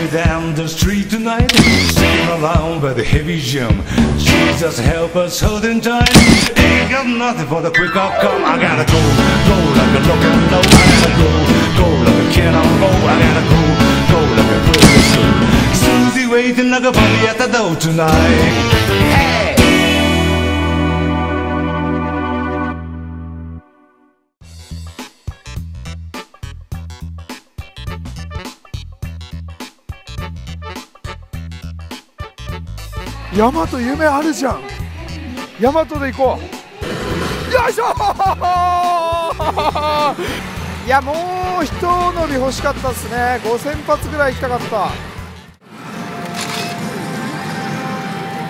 me down the street tonight, sitting around by the heavy gym. Jesus help us hold in time. Ain't got nothing for the quick outcome. I gotta go, go like a look and low. I gotta go, go like a cannonball. I gotta go, go like a crazy. Susie waiting like a bunny at the door tonight. 大和夢あるじゃん。大和で行こう。よいしょ！いやもう一伸び欲しかったですね。5000発ぐらい行きたかった。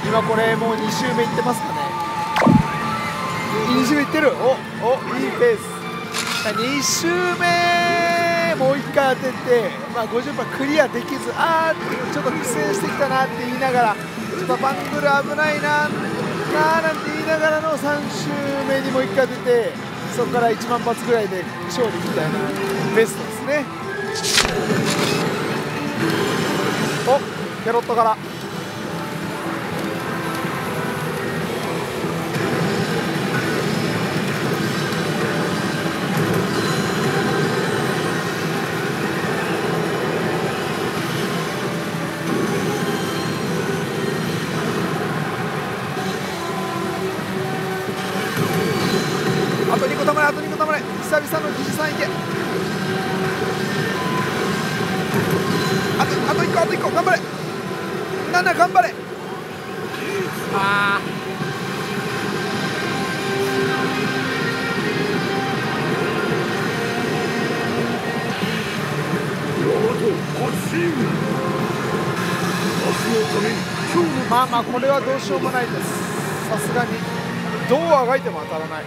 今これもう2周目いってますかね。2周目いってる。おおいいペース。2周目もう1回当てて、まあ、50%クリアできずあーちょっと苦戦してきたなって言いながら。とバングル危ないななーなんて言いながらの3周目にもう1回出てそこから1万発ぐらいで勝利みたいなベストですね。おケロットから。まあまあこれはどうしようもないです。さすがに。どうあがいても当たらない。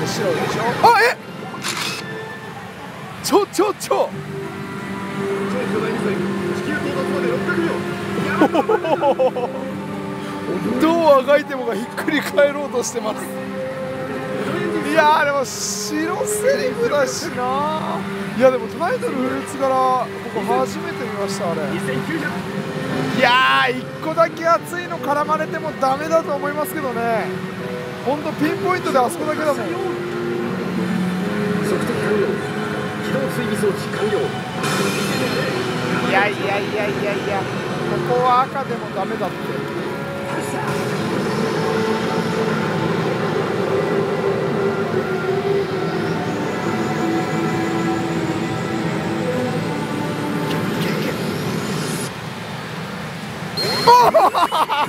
後ろでしょ？あえ？ちょちょちょ。どうあがいてもがひっくり返ろうとしてます。いやーでも白セリフだしな。いやでもトナイトルフルーツ柄僕初めて見ましたあれ。いやー1個だけ熱いの絡まれてもダメだと思いますけどね。本当ピンポイントであそこだけだもん。いやいやいやいやいやここは赤でもダメだって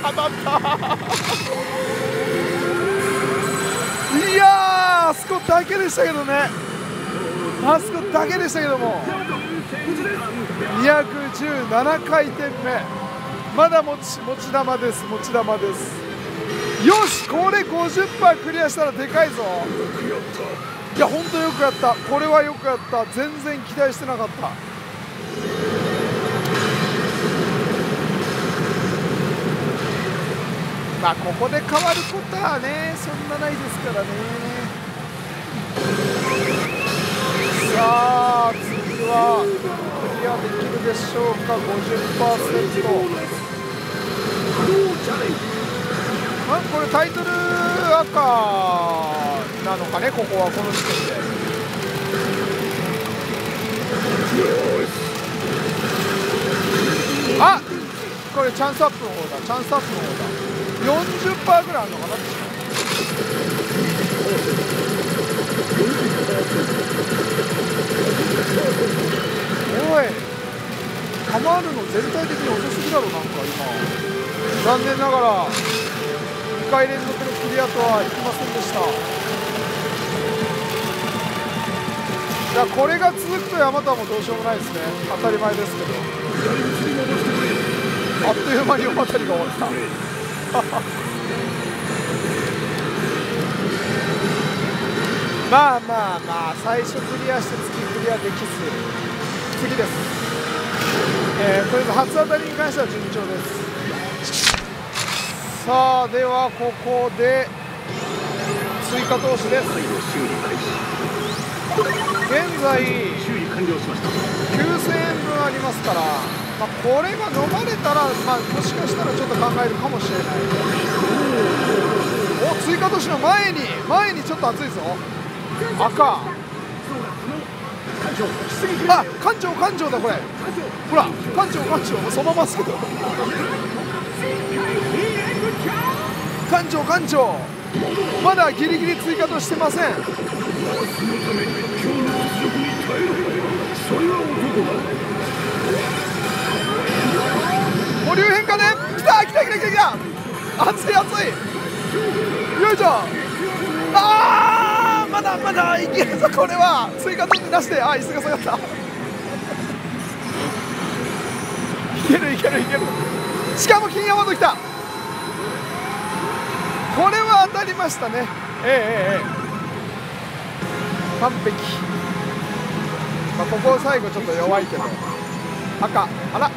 当たった。いやーあそこだけでしたけどね。あそこだけでしたけども。217回転目。まだ持ち持ち玉です持ち玉です。よしこれ50%クリアしたらでかいぞ。いや本当よくやった。これはよくやった。全然期待してなかった。まあここで変わることはねそんなないですからね。さあ次はクリアできるでしょうか？50%あこれタイトル赤なのかね？ここはこの時点で。あこれチャンスアップの方だ。チャンスアップの方だ。40%ぐらいあるのかなおいハマるの全体的に遅すぎだろなんか今。残念ながら2回連続のクリアとはいきませんでした。いやこれが続くと山田もどうしようもないですね。当たり前ですけど。あっという間に大当たりが終わった。まあまあまあ最初クリアして次クリアできず次です、えーとりあえず初当たりに関しては順調です。さあではここで追加投手です。現在修理完了。しました9000円分ありますから、まあ、これが飲まれたら、まあ、もしかしたらちょっと考えるかもしれない。お追加都市の前に前にちょっと熱いぞ。赤。あ艦長艦長だこれ。ほら艦長艦長。そのまますけど艦長艦長。まだギリギリ追加としてません保留変化で来た来た来た来た来た。熱い熱い。よいしょ。あーまだまだいけるぞこれは。追加取って出して。あ椅子が下がった。いけるいけるいける。しかも金山ときた。これは当たりましたね。ええええ完璧、まあ、ここ最後ちょっと弱いけど。赤あら。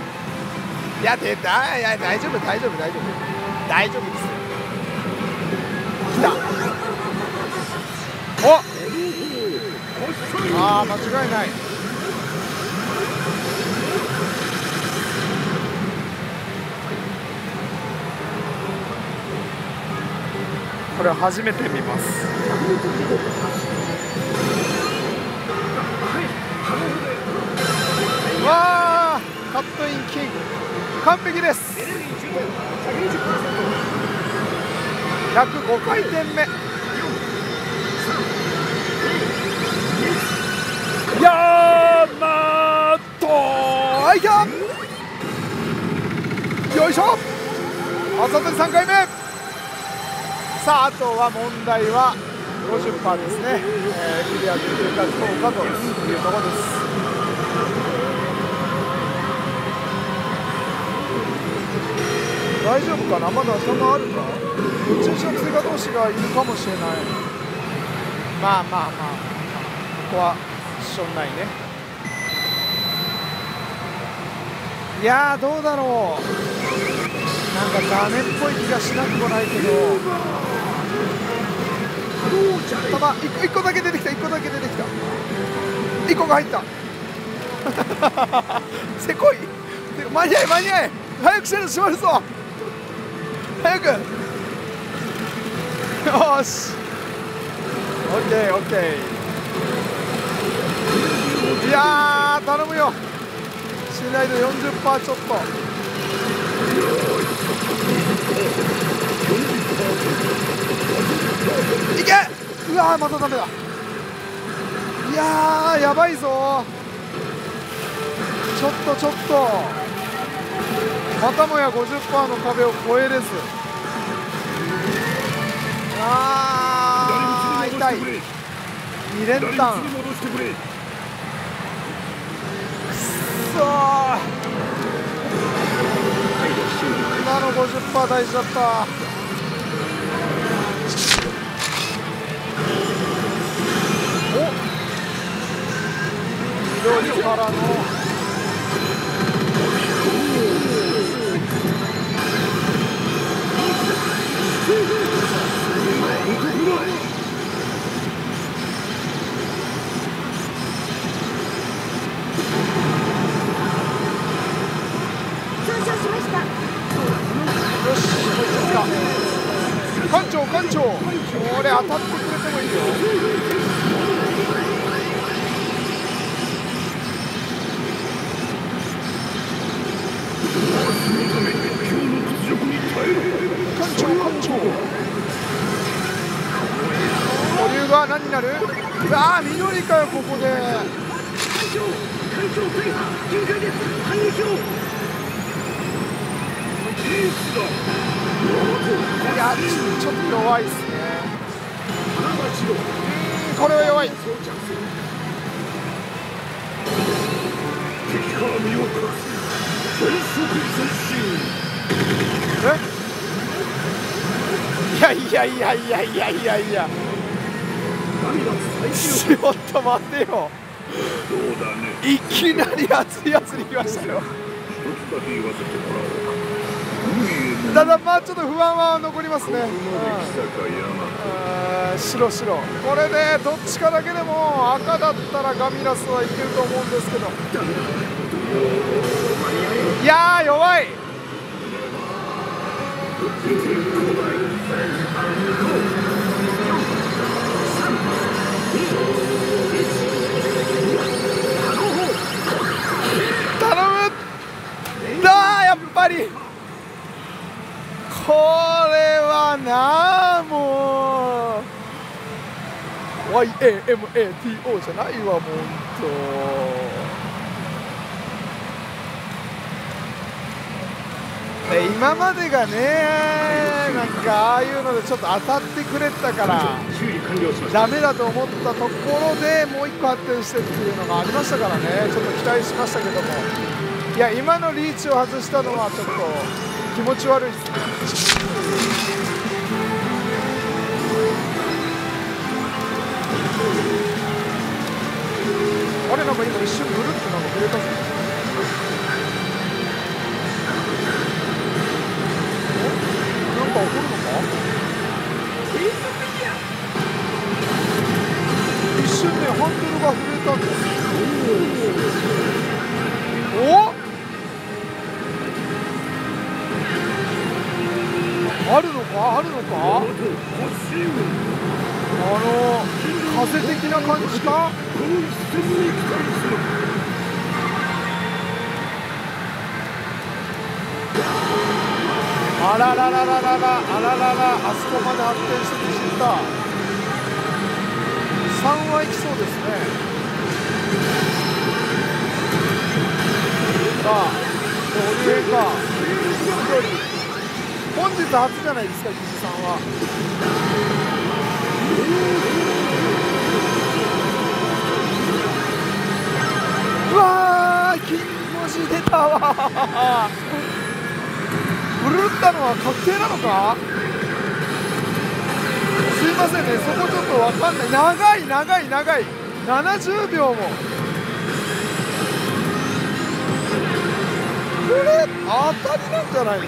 いや出たいや大丈夫大丈夫大丈夫。大丈夫です来た。お。ああ間違いない。これ初めて見ます。わあカットインキング完璧です。105回転目。ヤーマトアイキャンよいしょ。あさとり3回目。さああとは問題は50%ですね、えー、クリアできるかどうかというところです。大丈夫かな？まだそんなあるか？どっちにしろ追加同士がいるかもしれない。まあまあまあ。ここはしょうがないね。いやーどうだろう。なんかダメっぽい気がしなくもないけど。ただ 1, 1個だけ出てきた。1個だけ出てきた。1個が入った。せこい。間に合い間に合い早くシェル閉まるぞ早くよし。オッケー。オッケー。いやー頼むよ信頼度40%ちょっといけうわーまたダメだいやーやばいぞちょっとちょっとまたもや50%の壁を越えれず。あー痛い。2連単。くそー。今の50%大事だった。お緑からの Good night! ちちょっと弱いっすね。うんこれは弱い。え？いやいやいやいやいや。いやいやちょっと待てよ。いきなり熱いやつに来ましたよただまあちょっと不安は残りますね、白白。これでどっちかだけでも赤だったらガミラスはいけると思うんですけど。いやー弱いう YAMATO じゃないわもうほんと今までがねなんかああいうのでちょっと当たってくれてたからダメだと思ったところでもう1個発展してっていうのがありましたからね。ちょっと期待しましたけども。いや今のリーチを外したのはちょっと気持ち悪いですあれなんか今一瞬ブルってなんか触れたぞおなんか起こるのか一瞬ねハンドルが触れたんですおあるのか？あるのか？あの風的な感じかあららららららあらららあそこまで発展して死んだ3はいきそうですね。さあお竜編か本日初じゃないですか、岸さんは。うわー、金文字出たわブルったのは確定なのか？すいませんね、そこちょっとわかんない。長い、長い、長い。70秒も。これ当たりなんじゃないの？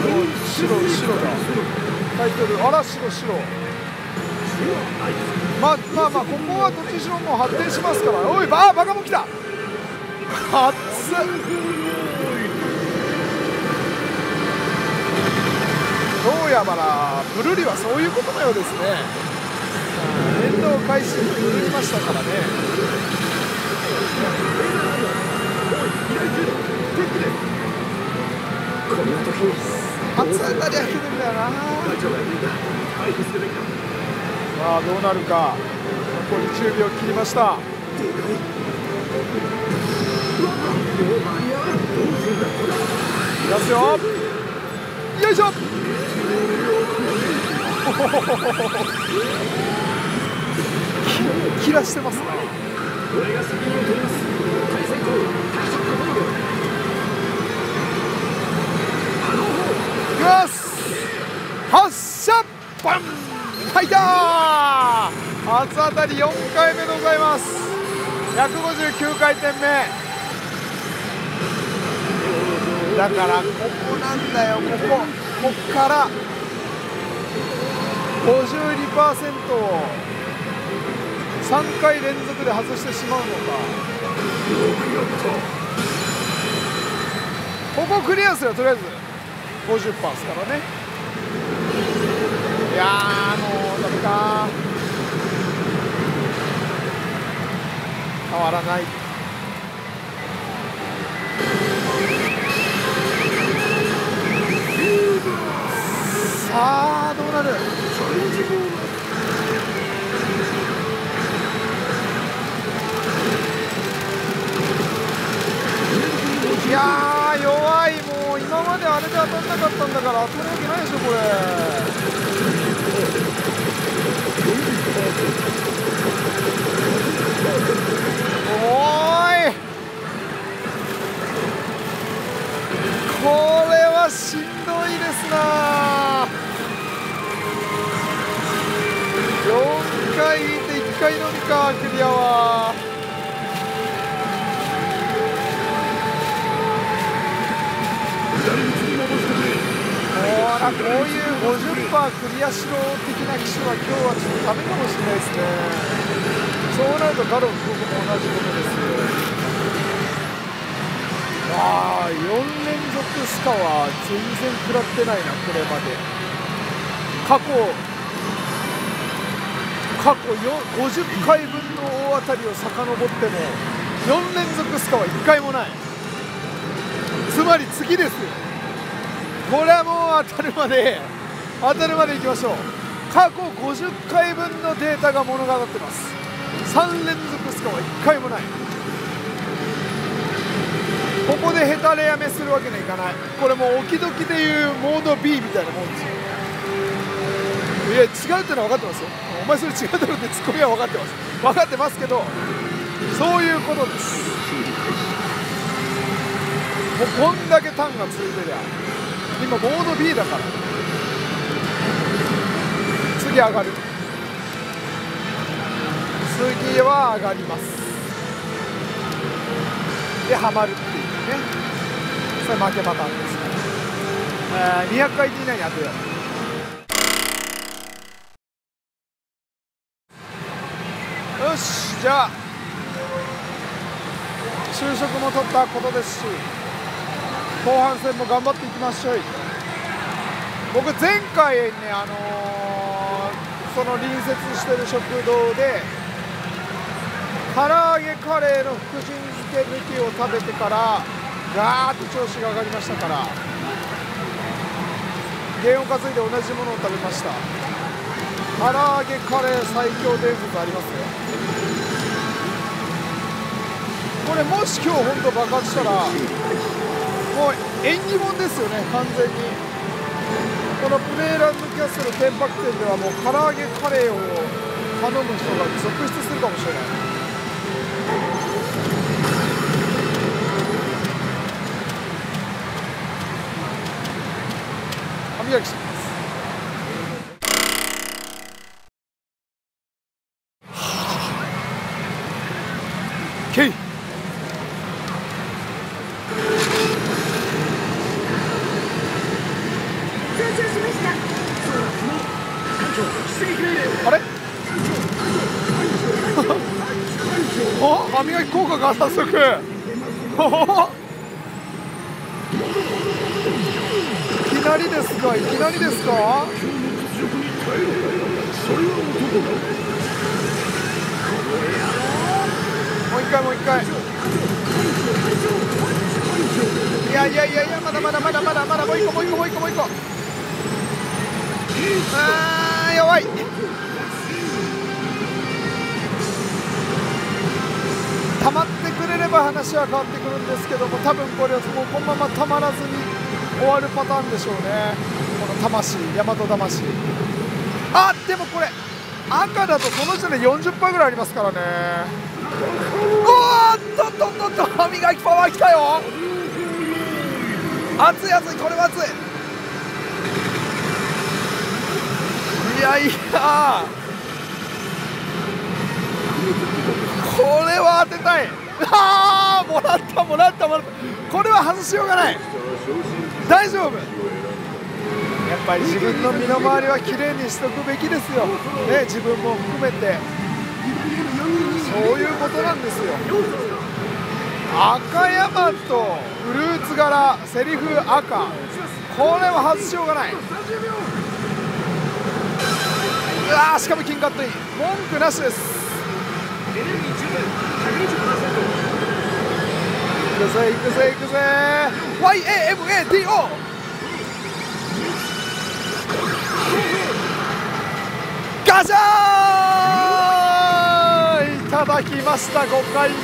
白白だ。タイトルあら白白。まあまあまあここはどっちしろもう発展しますから。おいばあバカも来た。熱どうやらブルリはそういうことのようですね。連動開始に振りましたからね。初当たりは来るんだよな。さあどうなるか。残り10秒切りました。出すよ。よいしょ。キラしてますね俺が責任を取りますきます発射バン入った初当たり4回目でございます。159回転目。だからここなんだよ。こここっから。52%を3回連続で外してしまうのか。ここクリアすればとりあえず。50%ですからね。いやーもうダメか変わらない。て1回のみかクリアはかこういう50%クリアしろ的な機種は今日はちょっとダメかもしれないですね。そうなるとガロン僕も同じことですああ4連続スカは全然食らってないなこれまで。過去過去50回分の大当たりを遡っても4連続スカは1回もない。つまり次ですよ。これはもう当たるまで当たるまでいきましょう。過去50回分のデータが物語ってます。3連続スカは1回もない。ここでヘタレやめするわけにはいかない。これもう置き時でいうモード B みたいなもんですよ。いや違うってのは分かってますよ。お前それ違うだろってツッコミは分かってます。分かってますけどそういうことです。もうこんだけターンが続いてりゃ今モード B だから。次上がる。次は上がります。でハマるっていうね。それ負けパターンです。から、えー、200回以内に当てよう。よしじゃあ就職も取ったことですし後半戦も頑張っていきましょう。僕前回ねあのー、その隣接してる食堂で唐揚げカレーの福神漬け抜きを食べてからガーッと調子が上がりましたから弦を担いで同じものを食べました。唐揚げカレー最強伝説ありますよこれもし今日本当爆発したらもう縁起物ですよね完全に。このプレーランドキャッスル天白店ではもう唐揚げカレーを頼む人が続出するかもしれない。歯磨きしますけい宣誓しましたそうもう艦長出撃命令あれ？お？歯磨き効果が早速。いきなりですか？いきなりですか？もう一回もう一回。いやいやいやいやまだまだまだまだまだもう一個もう一個もう一個もう一個。ああー弱い。溜まってくれれば話は変わってくるんですけども多分これはもうこのままたまらずに終わるパターンでしょうね。この魂大和魂。あでもこれ赤だとその時点で40%ぐらいありますからね。おーっとっとっと歯磨きパワーきたよ。熱い熱いこれは熱い。やいやこれは当てたい。ああもらったもらったもらった。これは外しようがない。大丈夫。やっぱり自分の身の回りは綺麗にしとくべきですよ、ね、自分も含めて。そういうことなんですよ。赤山とフルーツ柄セリフ赤。これは外しようがない。うわーしかも金カットイン。文句なしです。エネルギー十分120%いくぜ。いくぜいくぜ YAMADO ガチャーンいただきました。5回目。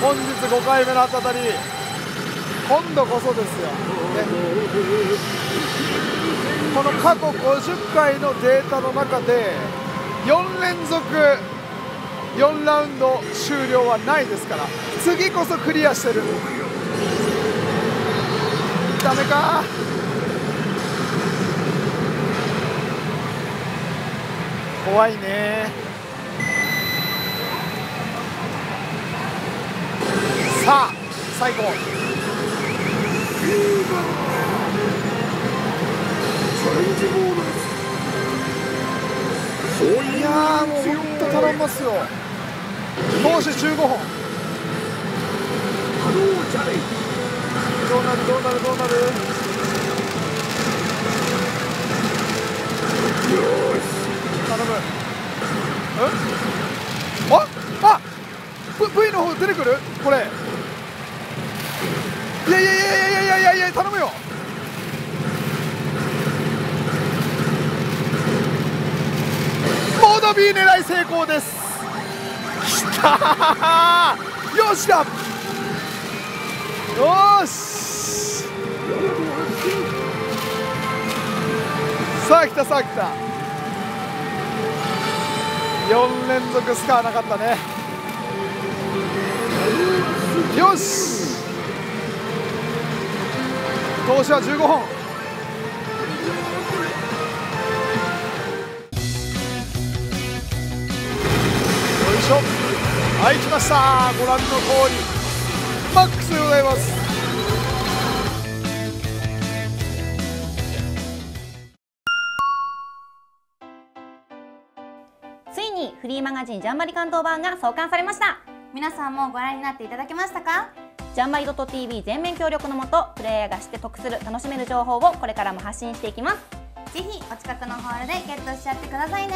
本日5回目の当たり。今度こそですよ、ね、この過去50回のデータの中で4連続4ラウンド終了はないですから次こそクリアしてる。ダメか。怖いね。さあ最後。数字ボードです。いやもう本と頼みますよ。投手15本。どうなるどうなるどうなる頼む。え？あ？あ？V の方出てくる？これ。いやいやいやいやいやいやいや頼むよ。B 狙い成功です。きたよしだよし。さあ来たさあ来た。4連続スカーなかったね。よし。投手は15本。しょ。はい来ました。ご覧の通り。マックスでございます。ついにフリーマガジンジャンバリ関東版が創刊されました。皆さんもご覧になっていただけましたか？ジャンバリ .tv 全面協力のもとプレイヤーが知って得する楽しめる情報をこれからも発信していきます。ぜひお近くのホールでゲットしちゃってくださいね。